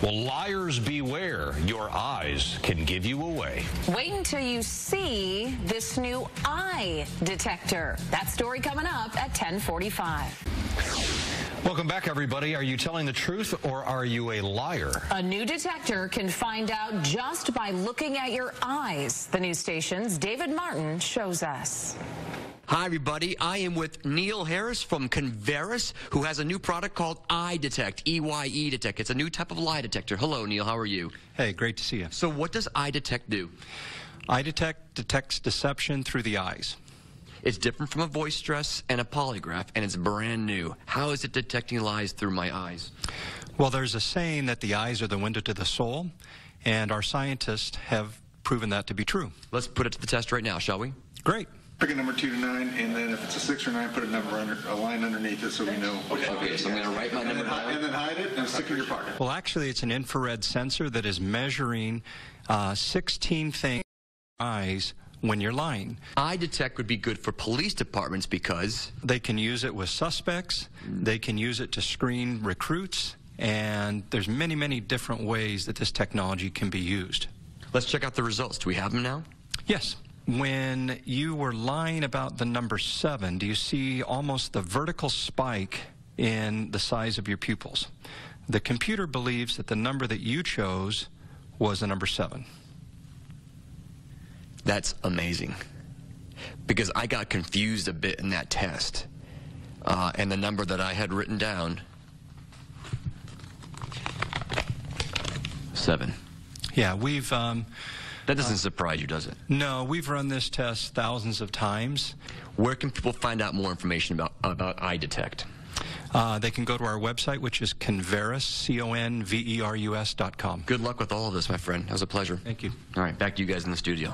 Well, liars beware. Your eyes can give you away. Wait until you see this new eye detector. That story coming up at 1045. Welcome back, everybody. Are you telling the truth or are you a liar? A new detector can find out just by looking at your eyes. The news station's David Martin shows us. Hi, everybody. I am with Neil Harris from Converus, who has a new product called EyeDetect, E-Y-E Detect. It's a new type of lie detector. Hello, Neil. How are you? Hey, great to see you. So what does EyeDetect do? EyeDetect detects deception through the eyes. It's different from a voice stress and a polygraph, and it's brand new. How is it detecting lies through my eyes? Well, there's a saying that the eyes are the window to the soul, and our scientists have proven that to be true. Let's put it to the test right now, shall we? Great. Pick a number two to nine, and then if it's a six or nine, put a number under, a line underneath it so we know. Okay, so I'm going to write my And number then, hi- and then hide it and stick it in your pocket. Well, actually, it's an infrared sensor that is measuring uh, 16 things eyes when you're lying. EyeDetect would be good for police departments because They can use it with suspects. They can use it to screen recruits. And there's many, many different ways that this technology can be used. let's check out the results. Do we have them now? Yes. When you were lying about the number seven, do you see almost the vertical spike in the size of your pupils? The computer believes that the number that you chose was the number seven. That's amazing. Because I got confused a bit in that test. Uh, and the number that I had written down seven. Yeah, we've um, That doesn't surprise you, does it? no, we've run this test thousands of times. Where can people find out more information about, about EyeDetect? Uh, they can go to our website, which is converus, C-O-N-V-E-R-U-S dot com. Good luck with all of this, my friend. It was a pleasure. Thank you. All right, back to you guys in the studio.